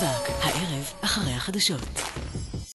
רווק, הערב אחרי החדשות.